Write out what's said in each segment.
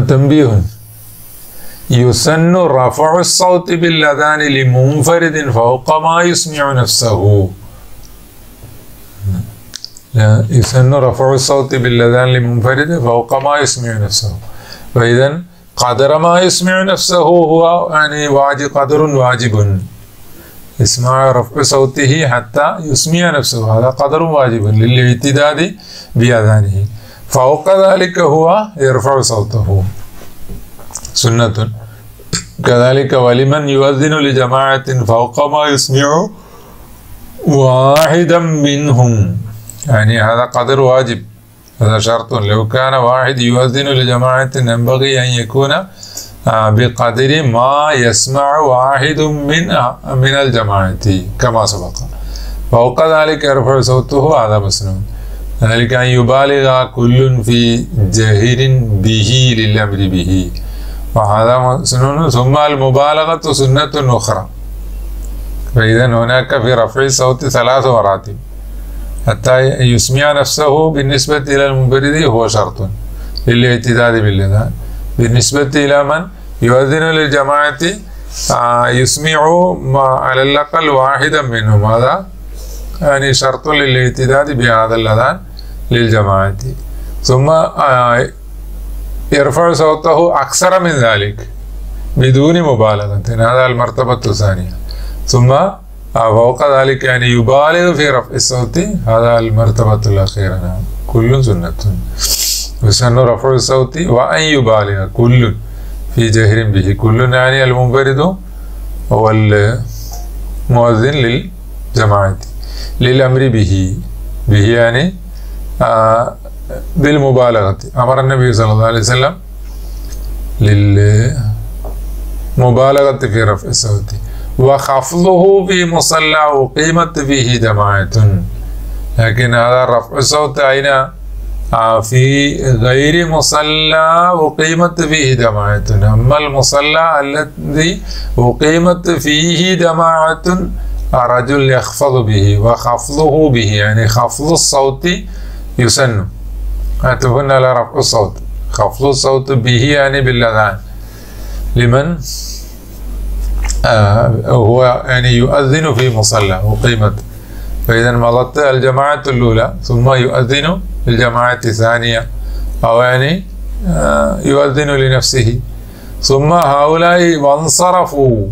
تنبيه يسن رفع الصوت بالأذان لمنفرد فوق ما يسمع نفسه. لا يسن رفع الصوت بالأذان لمنفرد فوق ما يسمع نفسه. فإذا قدر ما يسمع نفسه هو يعني واجب قدر واجب. اسمع رفع صوته حتى يسمع نفسه هذا قدر واجب. للإعتداد بأذانه. فوق ذلك هو يرفع صوته. سنة. كذلك ولمن يؤذن لجماعة فوق ما يسمع واحدا منهم. يعني هذا قدر واجب. هذا شرط. لو كان واحد يؤذن لجماعة ينبغي أن يكون آه، بقدر ما يسمع واحد من من الجماعة كما سبق. فوق ذلك يرفع صوته هذا مسنون. ذلك أن يبالغ كل في جاهر به للأمر به. وهذا مسنون ثم المبالغة سنة أخرى. فإذا هناك في رفع الصوت ثلاث مراتب. حتى يسمع نفسه بالنسبة إلى المنفرد هو شرط للاعتداد بالأذان بالنسبة إلى من؟ يؤذن للجماعة آه، يسمع على الأقل واحدا منهم. هذا يعني شرط للاعتداد بهذا الأذان للجماعة. ثم آه، يرفع صوته أكثر من ذلك بدون مبالغة. هذا المرتبة الثانية. ثم فوق ذلك يعني يبالغ في رفع الصوت. هذا المرتبة الأخيرة. نعم. كل سنة. يسن رفع الصوت وأن يبالغ كل في جهر به. كل يعني المنفرد والمؤذن للجماعة. للأمر به. به يعني بالمبالغة. أمر النبي صلى الله عليه وسلم للمبالغة في رفع الصوت. وخفضه في مصلى أقيمت فيه جماعة لكن هذا رفع الصوت أين؟ في غير مصلى أقيمت فيه جماعة أما المصلى الذي أقيمت فيه جماعة رجل يخفض به وخفضه به يعني خفض الصوت يسن. أتفن على رفع الصوت. خفض الصوت به يعني بالأذان. لمن؟ آه هو يعني يؤذن في مصلى أقيمت فإذا مضت الجماعة الأولى ثم يؤذن الجماعة الثانية أو يعني آه يؤذن لنفسه. ثم هؤلاء وانصرفوا.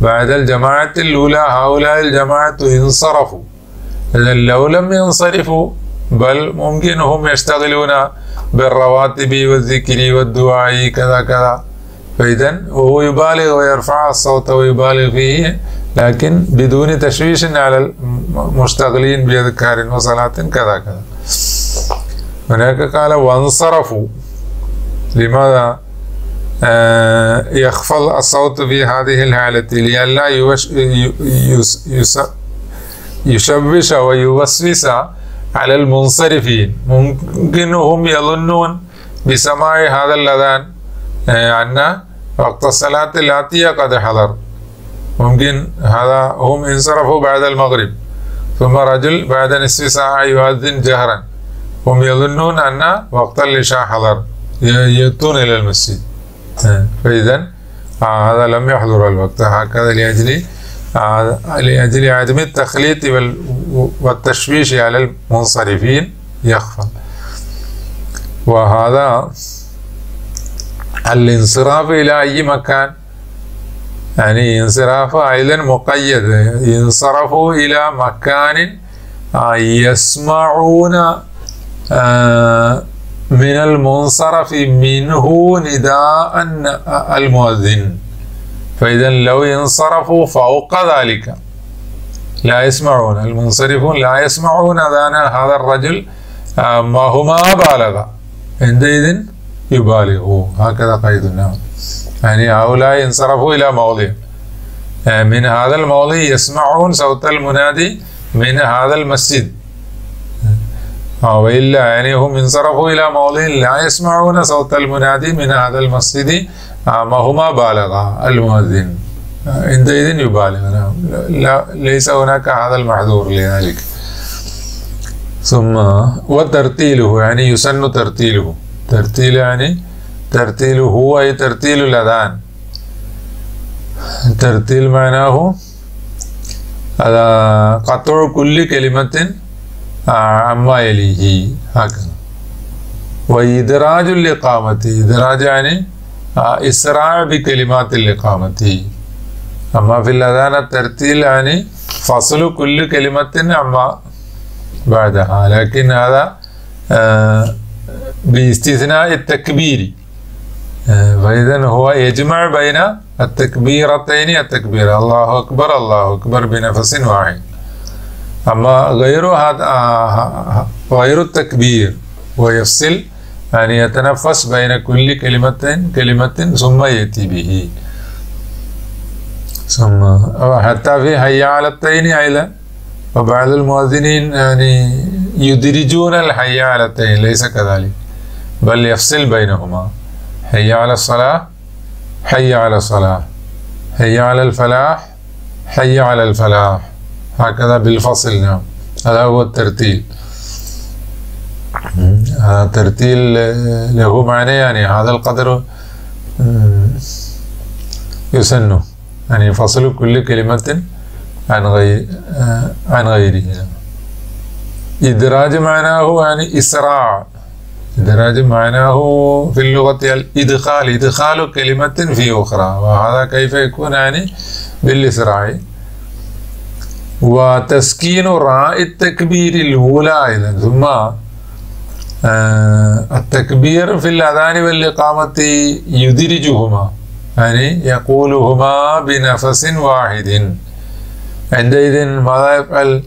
بعد الجماعة الأولى هؤلاء الجماعة انصرفوا. إذا لو لم ينصرفوا بل ممكن هم يشتغلون بالرواتب والذكر والدعاء كذا كذا. فإذا هو يبالغ ويرفع الصوت ويبالغ فيه لكن بدون تشويش على المشتغلين بأذكار وصلاة كذا كذا. هناك قال وانصرفوا. لماذا؟ يخفض الصوت في هذه الحالة لئلا يوش- ي- يس- يس- يشوش ويوسوس على المنصرفين. ممكن هم يظنون بسماع هذا الأذان آه، أن وقت الصلاة الآتية قد حضر. ممكن هذا هم انصرفوا بعد المغرب. ثم رجل بعد نصف ساعة يؤذن جهرا. هم يظنون أن وقت العشاء حضر. يأتون إلى المسجد. آه، فإذا آه، هذا لم يحضر الوقت. هكذا لأجل آه، لأجل عدم التخليط وال- والتشويش على المنصرفين يخفى. وهذا الانصراف إلى أي مكان؟ يعني انصراف أيضا مقيد. ينصرفوا إلى مكان آه، يسمعون آه، من المنصرف منه نداء المؤذن. فإذا لو انصرفوا فوق ذلك. لا يسمعون. المنصرفون لا يسمعون أذان هذا الرجل ما هما بالغ عندئذ يبالغوا هكذا قيد النوم. يعني هؤلاء انصرفوا إلى موضع. من هذا الموضع يسمعون صوت المنادي من هذا المسجد. وإلا يعني هم انصرفوا إلى موضع لا يسمعون صوت المنادي من هذا المسجد آه، ما هما بالغا المؤذن. آه، عندئذ يبالغ لا ليس هناك هذا المحظور لذلك. ثم وترتيله يعني يسن ترتيله. ترتيل يعني ترتيل هو أي ترتيل الأذان. ترتيل معناه قطع كل كلمة عما هكذا وإدراج الإقامة إدراج يعني إسراع بكلمات الإقامة أما في الأذان الترتيل يعني فصل كل كلمة عما بعدها لكن هذا باستثناء التكبير فإذا هو يجمع بين التكبيرتين التكبير الله أكبر الله أكبر بنفس واحد أما غير هذا غير التكبير ويفصل يعني يتنفس بين كل كلمة كلمة ثم يأتي به. ثم حتى في حي على التين أيضا. وبعض المؤذنين يعني يدرجون الحي على التين ليس كذلك. بل يفصل بينهما. حي على الصلاة حي على الصلاة. حي على الفلاح حي على الفلاح. هكذا بالفصل نعم. هذا هو الترتيل. هذا ترتيل له معنى يعني هذا القدر يسن يعني فصل كل كلمة عن غير عن غيره. إدراج معناه يعني إسراع. إدراج معناه في اللغة الإدخال إدخال كلمة في أخرى. وهذا كيف يكون يعني بالإسراع؟ وتسكين راء التكبير الأولى أيضا ثم آه التكبير في الأذان والإقامة يدرجهما يعني يقولهما بنفس واحد. عندئذ ماذا يفعل؟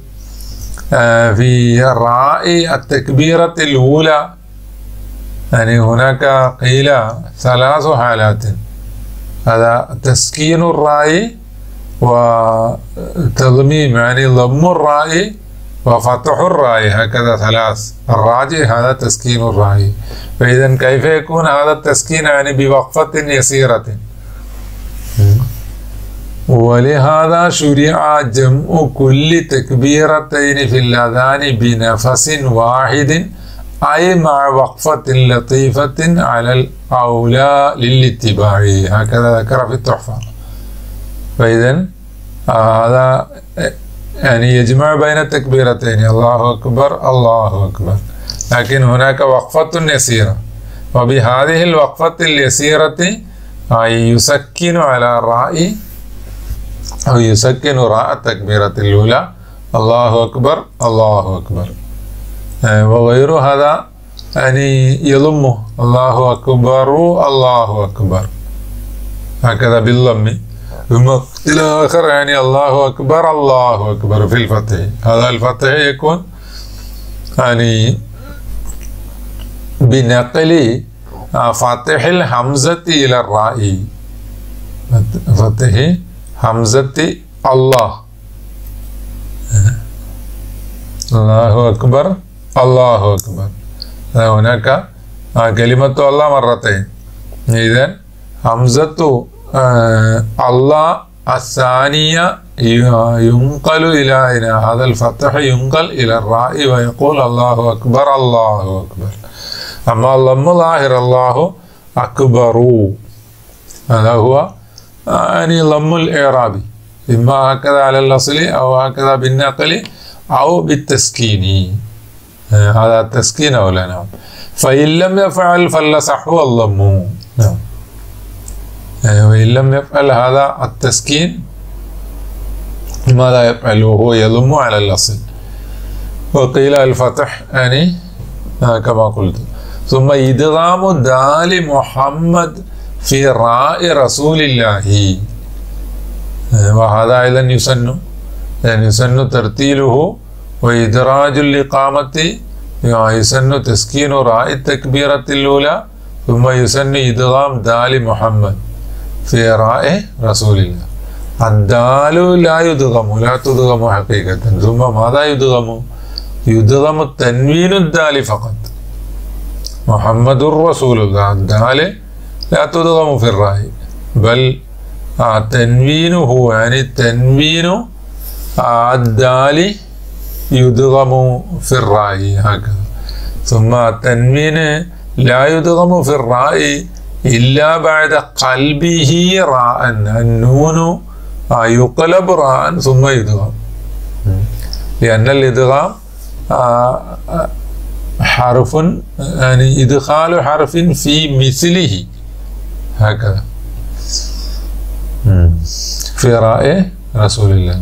آه في راء التكبيرة الأولى يعني هناك قيل ثلاث حالات. هذا تسكين الراء وتضميم يعني ضم الراء وفتح الراء هكذا ثلاث. الراجح هذا تسكين الراء فإذا كيف يكون هذا التسكين يعني بوقفة يسيرة؟ ولهذا شرع جمع كل تكبيرتين في الأذان بنفس واحد أي مع وقفة لطيفة على الأولى للاتباع هكذا ذكر في التحفة. فإذا هذا يعني يجمع بين التكبيرتين. الله أكبر الله أكبر. لكن هناك وقفة يسيرة. وبهذه الوقفة اليسيرة يسكن على الراء أو يسكن راء التكبيرة الأولى. الله أكبر الله أكبر. وغير هذا يعني يضمه الله أكبر الله أكبر. هكذا بالضم ثم إلى آخر يعني الله أكبر الله أكبر في الفتح. هذا الفتح يكون يعني بنقل فتح الحمزة إلى الراء فتح حمزة الله. الله أكبر الله أكبر. هناك كلمة الله مرتين. إذن حمزة الله الثانية ينقل إلى هذا الفتح ينقل إلى الراء ويقول الله أكبر الله أكبر أما اللهم ظاهر الله أكبر هذا هو يعني ضم الإعرابي إما هكذا على الأصل أو هكذا بالنقل أو بالتسكين هذا التسكين أو لا نعم فإن لم يفعل فالصح هو الضم نعم وإن لم يفعل هذا التسكين ماذا يفعل وهو يضم على الأصل؟ وقيل الفتح يعني كما قلت. ثم إدغام دال محمد في راء رسول الله. وهذا أيضا يسن. يعني يسن ترتيله وإدراج الإقامة. يسن تسكين راء التكبيرة الأولى ثم يسن إدغام دال محمد. في راء رسول الله الدال لا يدغم لا تدغم حقيقة ثم ماذا يدغم يدغم التنوين الدال فقط محمد رسول الله الدال لا تدغم في الراء بل التنوين هو يعني التنوين الدال إلا بعد قلبه راء النون يقلب راء ثم يدغم. لأن الإدغام آه، حرف يعني إدخال حرف في مثله. هكذا. في رأي رسول الله.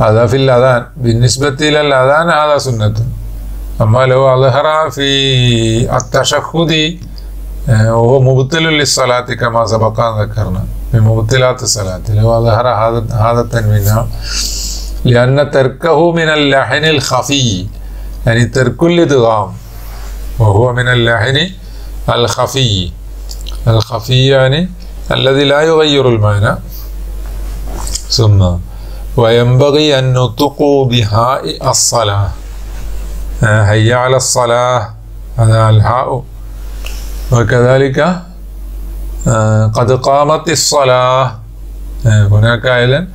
هذا في الأذان. بالنسبة إلى الأذان هذا سنة. أما لو أظهر في التشهد وهو مبطل للصلاة كما سبق أن ذكرنا. من مبطلات الصلاة. لو أظهر هذا التنوين؟ لأن تركه من اللحن الخفي. يعني ترك الإدغام وهو من اللحن الخفي. الخفي يعني الذي لا يغير المعنى. ثم وينبغي النطق بهاء الصلاة. آه، هيا على الصلاة. هذا الهاء وكذلك آه، قد قامت الصلاة. آه، هناك أيضا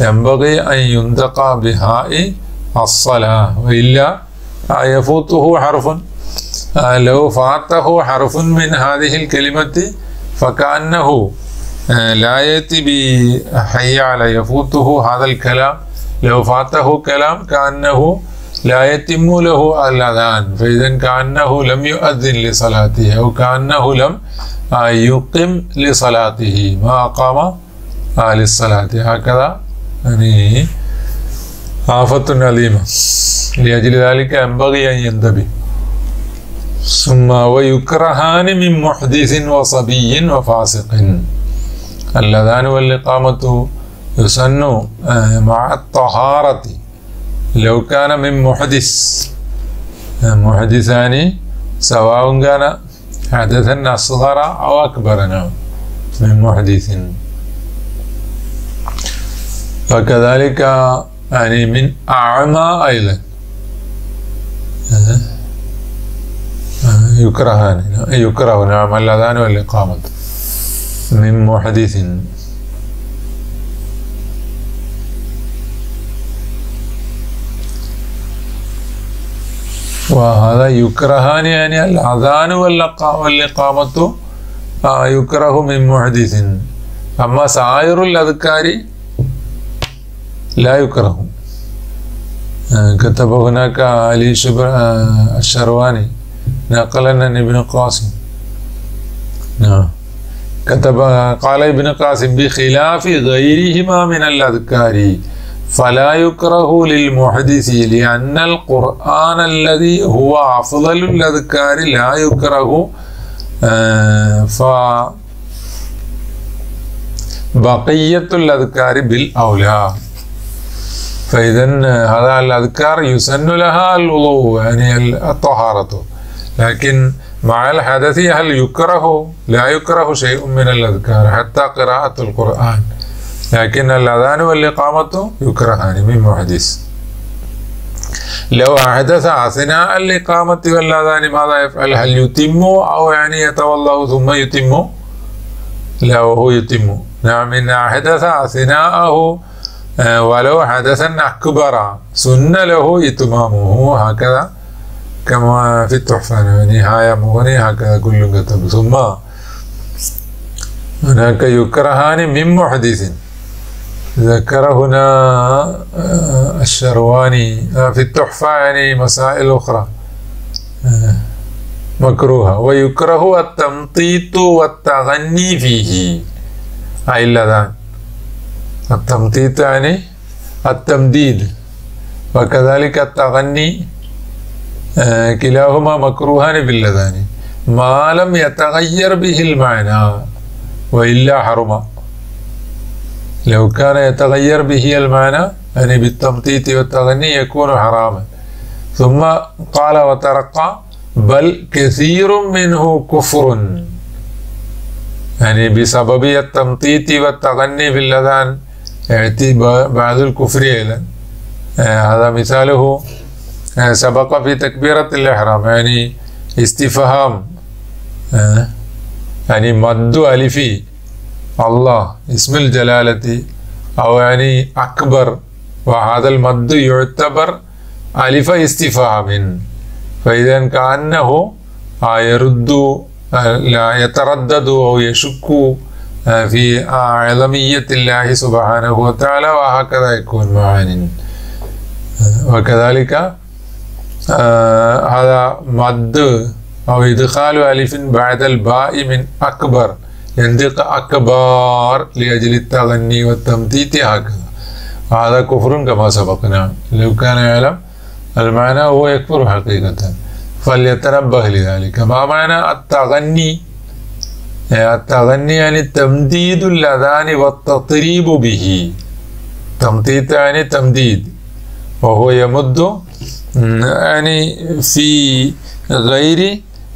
ينبغي أن ينطق بهاء الصلاة وإلا آه، يفوته حرف لو فاته حرف من هذه الكلمة فكأنه لا يأتي بحي على يفوته هذا الكلام. لو فاته كلام كأنه لا يتم له الأذان فإذا كأنه لم يؤذن لصلاته أو كأنه لم آه، يقم لصلاته. ما أقام آه، للصلاة. هكذا يعني آفة عظيمة لأجل ذلك ينبغي أن ينتبه. ثم ويكرهان من محدث وصبي وفاسق. الأذان والإقامة يسن آه، مع الطهارة. لو كان من محدث. محدثان سواء كان حدثا أصغر أو أكبر نعم من محدث. وكذلك يعني من أعمى أيضا. يكرهان يكره نعم الأذان والإقامة. من محدث. وهذا يكرهان يعني الأذان والإقا- والإقامة آه، يكره من محدث. أما سائر الأذكار لا يكره آه، كتب هناك علي شبر آه، الشرواني نقلا عن ابن قاسم. نعم. كتب قال ابن قاسم بخلاف غيرهما من الأذكار فلا يكره للمحدث لأن القرآن الذي هو أفضل الأذكار لا يكره آه، فبقية الأذكار بالأولى. فإذا هذا الأذكار يسن لها الوضوء يعني الطهارة. لكن مع الحدث هل يكره؟ لا يكره شيء من الأذكار حتى قراءة القرآن. لكن الأذان والإقامة يكرهان من محدث. لو أحدث أثناء الإقامة والأذان ماذا يفعل؟ هل يتم أو يعني يتولى ثم يتم؟ لا وهو يتم. نعم إن أحدث أثناءه آه، ولو حدثا أكبر سن له إتمامه. هكذا كما في التحفة. نهاية مغني هكذا كل كتب. ثم هناك يكرهان من محدث. ذكر هنا آه، الشرواني آه، في التحفة يعني مسائل أخرى آه، مكروهة. ويكره التمطيط والتغني فيه. اللذان التمطيط يعني التمديد. وكذلك التغني كلاهما مكروهان باللذان ما لم يتغير به المعنى وإلا حرم. لو كان يتغير به المعنى يعني بالتمطيط والتغني يكون حراما. ثم قال وترقى بل كثير منه كفر. يعني بسبب التمطيط والتغني في يأتي بعض الكفر أيضا آه، هذا مثاله آه، سبق في تكبيرة الإحرام يعني استفهام. آه، يعني مد ألفي. الله اسم الجلالة أو يعني أكبر وهذا المد يعتبر ألف استفهام فإذا كأنه يرد لا يتردد أو يشك في أعظمية الله سبحانه وتعالى وهكذا يكون معان وكذلك هذا مد أو إدخال ألف بعد الباء من أكبر ينطق أكبر لأجل التغني والتمتيت هكذا. هذا كفر كما سبقنا. لو كان يعلم المعنى هو يكفر حقيقة. فليتنبه لذلك. ما معنى التغني؟ التغني يعني تمديد الأذان والتطريب به. تمطيط يعني تمديد. وهو يمد يعني في غير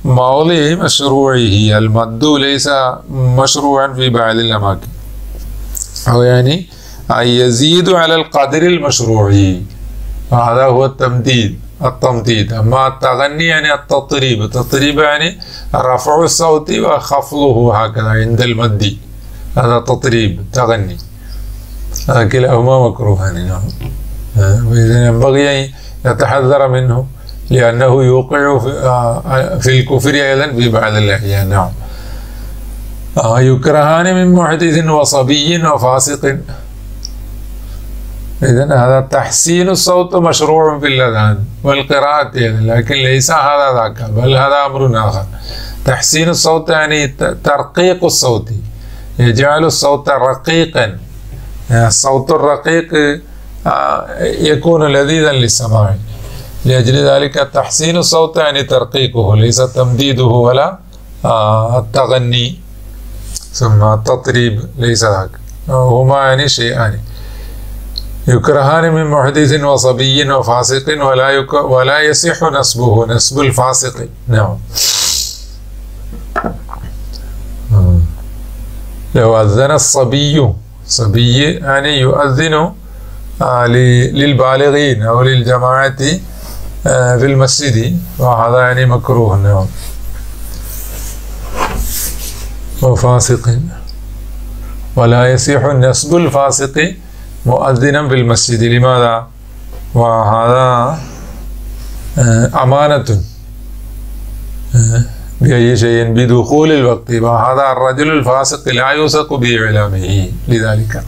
موضع مشروعه المد ليس مشروعا في بعض الأماكن أو يعني يزيد على القدر المشروعي هذا هو التمديد التمديد أما التغني يعني التطريب التطريب يعني رفع الصوت وخفضه هكذا عند المد هذا تطريب تغني كلاهما مكروهان نعم وإذا ينبغي أن يتحذر منه. لأنه يوقع في, آه، في الكفر أيضا في بعض الأحيان نعم. آه، يكرهان من محدث وصبي وفاسق. إذا هذا تحسين الصوت مشروع في الأذان والقراءة لكن ليس هذا ذاك بل هذا أمر آخر. تحسين الصوت يعني ترقيق الصوت يجعل الصوت رقيقا. الصوت الرقيق آه، يكون لذيذا للسماع. لأجل ذلك تحسين الصوت يعني ترقيقه ليس تمديده ولا آه، التغني ثم التطريب ليس ذاك هما يعني شيئان. يكرهان من محدث وصبي وفاسق ولا يك ولا يصح نسبه نسب الفاسق. نعم. لو أذن الصبي صبي يعني يؤذن آه للبالغين أو للجماعة آه في المسجد. وهذا يعني مكروه نعم وفاسق ولا يصح نسب الفاسق مؤذنا في المسجد. لماذا؟ وهذا آه، أمانة آه، بأي شيء؟ بدخول الوقت. وهذا الرجل الفاسق لا يوثق بإعلامه لذلك.